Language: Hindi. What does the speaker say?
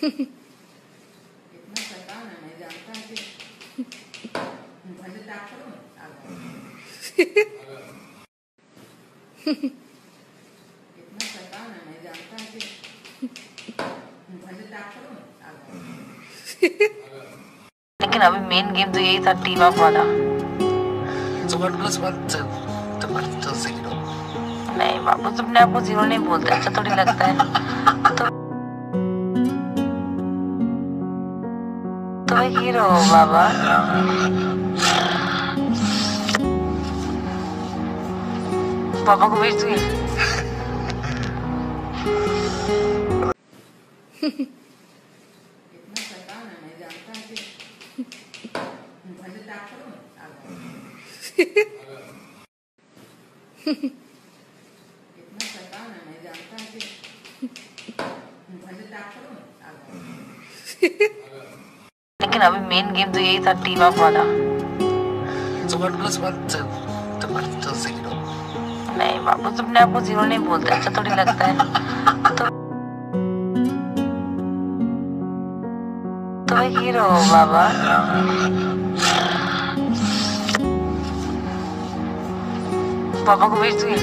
कितना शैतान है मैं जानता है कि भले डॉक्टर हूँ आ गया। कितना शैतान है मैं जानता है कि भले डॉक्टर हूँ आ गया। लेकिन अभी मेन गेम तो यही था टीम अप वाला So one plus one to, to, to zero. नहीं बाबू तुम अपने आप को ज़ीरो नहीं बोलते अच्छा थोड़ी लगता है तो हीरो हो बाबा पापा को भेज दूँगी लेकिन अभी मेन गेम तो यही था टीम अप वाला So one plus one to, to, to zero. नहीं बाबू तुम अपने आप को ज़ीरो नहीं बोलते अच्छा थोड़ी लगता है। तो तुम हीरो हो बाबा। पापा को भेज दूँगी